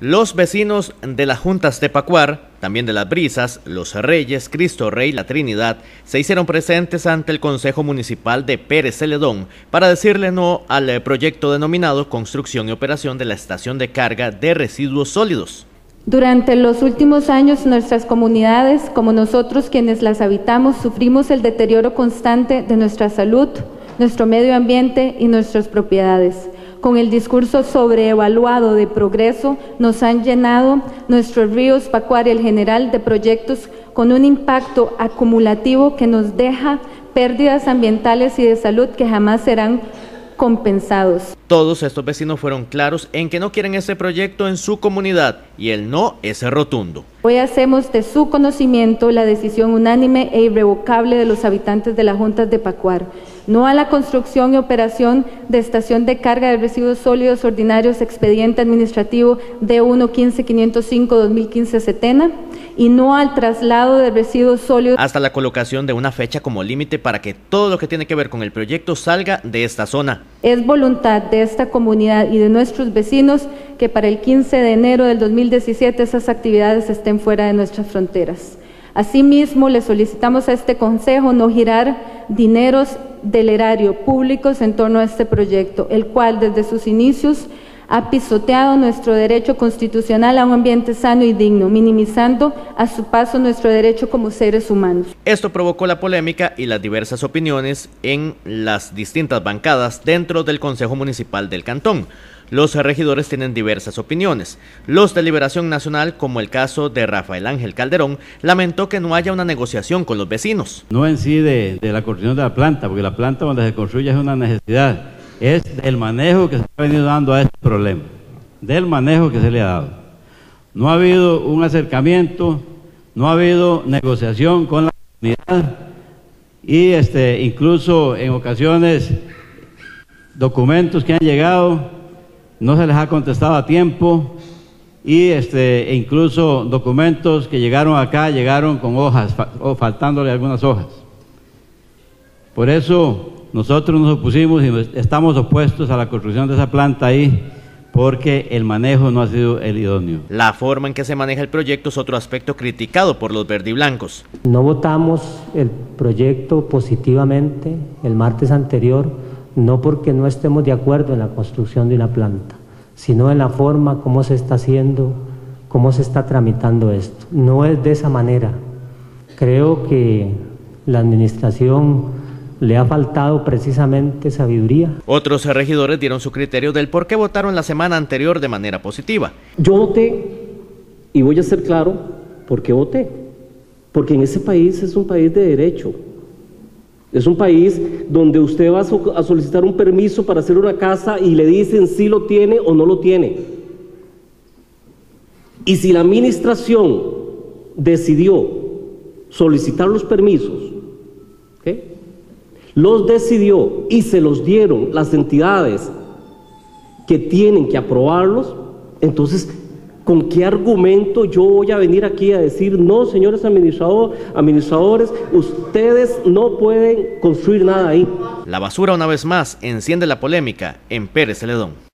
Los vecinos de las juntas de Pacuar, también de las Brisas, Los Reyes, Cristo Rey, La Trinidad, se hicieron presentes ante el Consejo Municipal de Pérez Celedón para decirle no al eh, proyecto denominado Construcción y Operación de la Estación de Carga de Residuos Sólidos. Durante los últimos años, nuestras comunidades, como nosotros quienes las habitamos, sufrimos el deterioro constante de nuestra salud, nuestro medio ambiente y nuestras propiedades con el discurso sobreevaluado de progreso, nos han llenado nuestros ríos Pacuar y el general de proyectos con un impacto acumulativo que nos deja pérdidas ambientales y de salud que jamás serán compensados. Todos estos vecinos fueron claros en que no quieren ese proyecto en su comunidad y el no es rotundo. Hoy hacemos de su conocimiento la decisión unánime e irrevocable de los habitantes de las juntas de Pacuar. No a la construcción y operación de estación de carga de residuos sólidos ordinarios expediente administrativo D1-15505-2015 Setena y no al traslado de residuos sólidos. Hasta la colocación de una fecha como límite para que todo lo que tiene que ver con el proyecto salga de esta zona. Es voluntad de esta comunidad y de nuestros vecinos que para el 15 de enero del 2017 esas actividades estén fuera de nuestras fronteras. Asimismo, le solicitamos a este Consejo no girar dineros del erario públicos en torno a este proyecto, el cual desde sus inicios ha pisoteado nuestro derecho constitucional a un ambiente sano y digno, minimizando a su paso nuestro derecho como seres humanos. Esto provocó la polémica y las diversas opiniones en las distintas bancadas dentro del Consejo Municipal del Cantón. Los regidores tienen diversas opiniones. Los de Liberación Nacional, como el caso de Rafael Ángel Calderón, lamentó que no haya una negociación con los vecinos. No en sí de, la construcción de la planta, porque la planta donde se construye es una necesidad es del manejo que se ha venido dando a este problema, del manejo que se le ha dado. No ha habido un acercamiento, no ha habido negociación con la comunidad y este, incluso en ocasiones documentos que han llegado no se les ha contestado a tiempo y este, e incluso documentos que llegaron acá llegaron con hojas o faltándole algunas hojas. Por eso nosotros nos opusimos y estamos opuestos a la construcción de esa planta ahí porque el manejo no ha sido el idóneo. La forma en que se maneja el proyecto es otro aspecto criticado por los verdiblancos. No votamos el proyecto positivamente el martes anterior, no porque no estemos de acuerdo en la construcción de una planta, sino en la forma como se está haciendo, cómo se está tramitando esto. No es de esa manera. Creo que la administración le ha faltado precisamente sabiduría. Otros regidores dieron su criterio del por qué votaron la semana anterior de manera positiva. Yo voté, y voy a ser claro, ¿por qué voté? Porque en ese país es un país de derecho. Es un país donde usted va a solicitar un permiso para hacer una casa y le dicen si lo tiene o no lo tiene. Y si la administración decidió solicitar los permisos, los decidió y se los dieron las entidades que tienen que aprobarlos, entonces, ¿con qué argumento yo voy a venir aquí a decir, no, señores administradores, ustedes no pueden construir nada ahí? La basura una vez más enciende la polémica en Pérez Celedón.